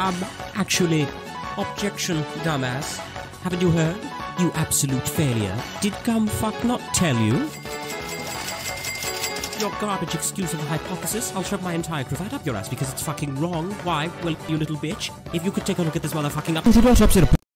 Um, actually, objection, dumbass. Haven't you heard? You absolute failure. Did Gumfuck not tell you? Your garbage excuse of a hypothesis, I'll shove my entire cravat up your ass because it's fucking wrong. Why? Well, you little bitch. If you could take a look at this motherfucking up.